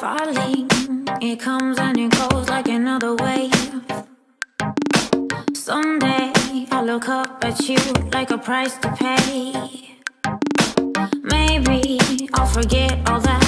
Falling, it comes and it goes like another wave. Someday I look up at you like a price to pay. Maybe I'll forget all that